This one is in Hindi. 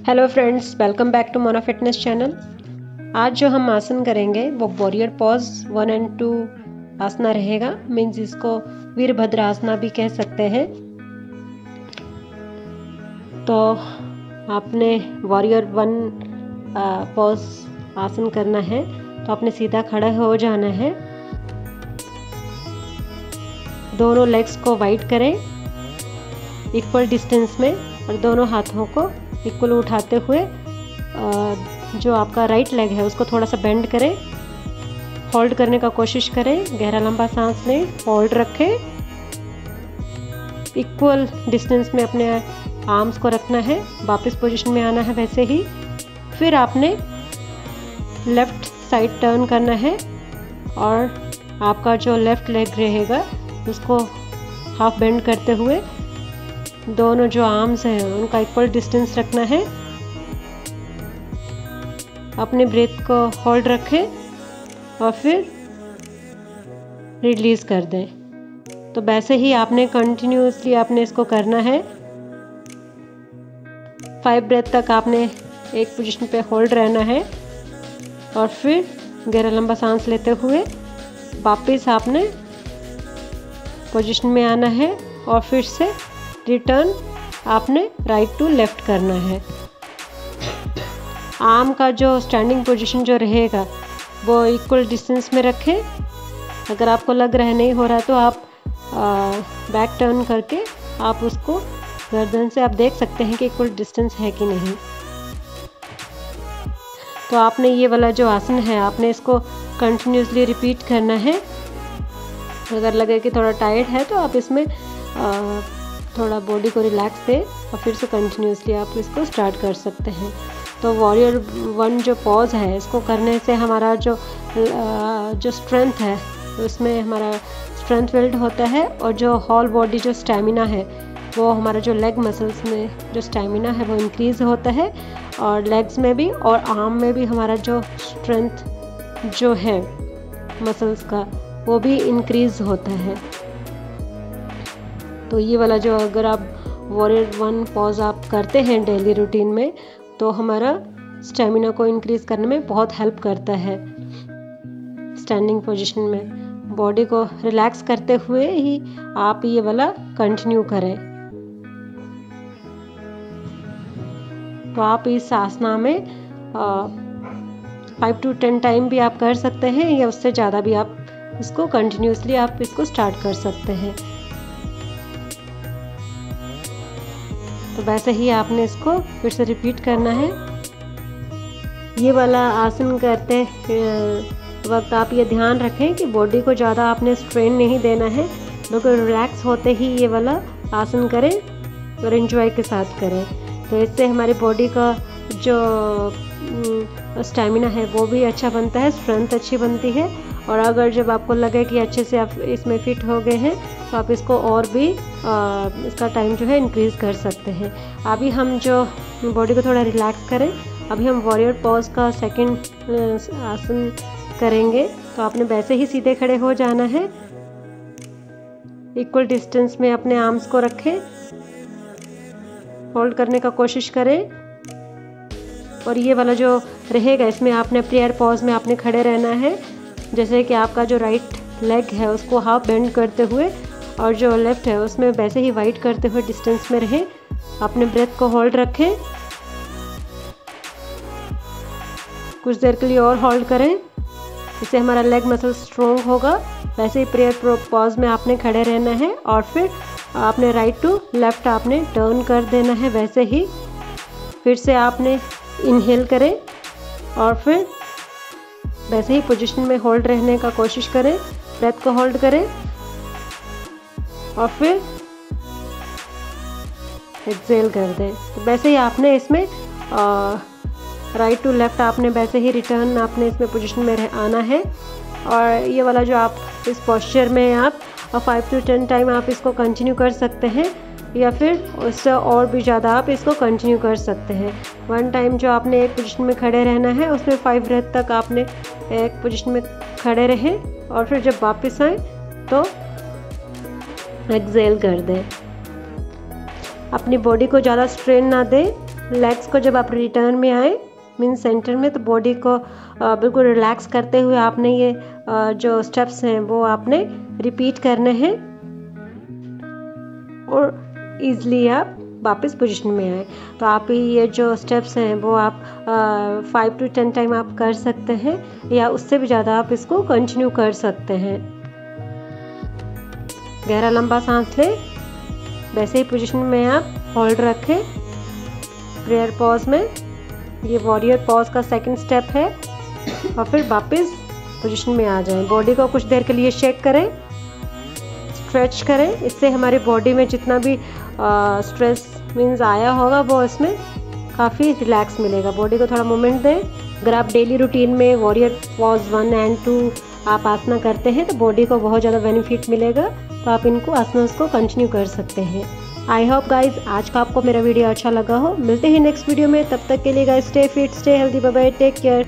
Hello friends welcome back to Mona fitness channel आज जो हम आसन करेंगे, वो warrior pose one and two आसना रहेगा। मीन्स इसको वीरभद्र आसना भी कह सकते हैं। तो आपने वॉरियर वन पॉज आसन करना है। तो आपने सीधा खड़ा हो जाना है। दोनों लेग्स को वाइड करें। इक्वल डिस्टेंस में और दोनों हाथों को इक्वल उठाते हुए जो आपका राइट लेग है, उसको थोड़ा सा बेंड करें होल्ड करने का कोशिश करें, गहरा लंबा सांस लें होल्ड रखें इक्वल डिस्टेंस में अपने आर्म्स को रखना है, वापस पोजीशन में आना है वैसे ही, फिर आपने लेफ़्ट साइड टर्न करना है, और आपका जो लेफ़्ट लेग रहेगा, उसको हाफ़ बेंड करते हुए दोनों जो आर्म्स हैं, उनका इक्वल डिस्टेंस रखना है। अपने ब्रेथ को होल्ड रखें और फिर रिलीज़ कर दें। तो वैसे ही आपने कंटिन्यूसली आपने इसको करना है। फाइव ब्रेथ तक आपने एक पोजीशन पे होल्ड रहना है और फिर गहरा लंबा सांस लेते हुए वापस आपने पोजीशन में आना है और फिर से रिटर्न आपने राइट टू लेफ़्ट करना है। आर्म का जो स्टैंडिंग पोजीशन जो रहेगा वो इक्वल डिस्टेंस में रखें। अगर आपको लग रहा है नहीं हो रहा तो आप बैक टर्न करके आप उसको गर्दन से आप देख सकते हैं कि इक्वल डिस्टेंस है कि नहीं। तो आपने ये वाला जो आसन है आपने इसको कंटिन्यूसली रिपीट करना है। अगर लगे कि थोड़ा टाइट है तो आप इसमें आ, थोड़ा बॉडी को रिलैक्स दे और फिर से कंटिन्यूसली आप इसको स्टार्ट कर सकते हैं। तो वॉरियर वन जो पॉज है, इसको करने से हमारा जो जो स्ट्रेंथ है, उसमें हमारा स्ट्रेंथ बिल्ड होता है और जो हॉल बॉडी जो स्टेमिना है, वो हमारा जो लेग मसल्स में जो स्टेमिना है, वो इंक्रीज़ होता है और लेग्स में भी और आर्म में भी हमारा जो स्ट्रेंथ जो है मसल्स का, वो भी इंक्रीज़ होता है। तो ये वाला जो अगर आप वॉरियर वन पॉज आप करते हैं डेली रूटीन में तो हमारा स्टेमिना को इंक्रीज करने में बहुत हेल्प करता है। स्टैंडिंग पोजीशन में बॉडी को रिलैक्स करते हुए ही आप ये वाला कंटिन्यू करें। तो आप इस आसना में फाइव टू टेन टाइम भी आप कर सकते हैं या उससे ज़्यादा भी आप इसको कंटिन्यूसली आप इसको स्टार्ट कर सकते हैं। तो वैसे ही आपने इसको फिर से रिपीट करना है। ये वाला आसन करते वक्त आप ये ध्यान रखें कि बॉडी को ज़्यादा आपने स्ट्रेन नहीं देना है, बिल्कुल रिलैक्स होते ही ये वाला आसन करें और इन्जॉय के साथ करें। तो इससे हमारी बॉडी का जो स्टेमिना है वो भी अच्छा बनता है स्ट्रेंथ अच्छी बनती है। और अगर जब आपको लगे कि अच्छे से आप इसमें फिट हो गए हैं तो आप इसको और भी आ, इसका टाइम जो है इंक्रीज़ कर सकते हैं। अभी हम जो बॉडी को थोड़ा रिलैक्स करें अभी हम वॉरियर पॉज का सेकंड आसन करेंगे। तो आपने वैसे ही सीधे खड़े हो जाना है। इक्वल डिस्टेंस में अपने आर्म्स को रखें। होल्ड करने का कोशिश करें। और ये वाला जो रहेगा इसमें आपने प्रेयर पॉज में आपने खड़े रहना है। जैसे कि आपका जो राइट लेग है उसको हाफ़ बेंड करते हुए और जो लेफ़्ट है, उसमें वैसे ही वाइट करते हुए डिस्टेंस में रहें। अपने ब्रेथ को होल्ड रखें। कुछ देर के लिए और होल्ड करें। इससे हमारा लेग मसल स्ट्रोंग होगा। वैसे ही प्रेयर पॉज में आपने खड़े रहना है और फिर आपने राइट टू लेफ़्ट आपने टर्न कर देना है वैसे ही। फिर से आपने इनहेल करें और फिर वैसे ही पोजीशन में होल्ड रहने का कोशिश करें। ब्रेथ को होल्ड करें। और फिर एक्सेल कर दें। तो वैसे ही आपने इसमें राइट टू लेफ़्ट आपने वैसे ही रिटर्न आपने इसमें पोजीशन में रह, आना है। और ये वाला जो आप इस पॉस्चर में आप फाइव टू टेन टाइम आप इसको कंटिन्यू कर सकते हैं या फिर उससे और भी ज़्यादा आप इसको कंटिन्यू कर सकते हैं। वन टाइम जो आपने एक पोजीशन में खड़े रहना है उसमें फाइव ब्रेथ तक आपने एक पोजीशन में खड़े रहें और फिर जब वापस आए तो एक्सेल कर दें। अपनी बॉडी को ज़्यादा स्ट्रेन ना दें। लेग्स को जब आप रिटर्न में आए मीन सेंटर में तो बॉडी को बिल्कुल रिलैक्स करते हुए आपने ये जो स्टेप्स हैं, वो आपने रिपीट करने हैं। और इजली आप वापस पोजीशन में आए। तो आप ये जो स्टेप्स हैं, वो आप फाइव टू टेन टाइम आप कर सकते हैं, या उससे भी ज़्यादा आप इसको कंटिन्यू कर सकते हैं। गहरा लंबा सांस लें। वैसे ही पोजीशन में आप होल्ड रखें। प्रेयर पॉज में। ये वॉरियर पॉज का सेकंड स्टेप है। और फिर वापस पोजीशन में आ जाएँ। बॉडी को कुछ देर के लिए शेक करें। स्ट्रेच करें। इससे हमारी बॉडी में जितना भी स्ट्रेस मीन्स आया होगा वो इसमें काफ़ी रिलैक्स मिलेगा। बॉडी को थोड़ा मोमेंट दें। अगर आप डेली रूटीन में warrior pose one and two आप आसना करते हैं तो बॉडी को बहुत ज़्यादा बेनिफिट मिलेगा। तो आप इनको आसना को कंटिन्यू कर सकते हैं। आई होप गाइज़ आज का आपको मेरा वीडियो अच्छा लगा हो। मिलते हैं नेक्स्ट वीडियो में। तब तक के लिए guys stay fit stay healthy bye take care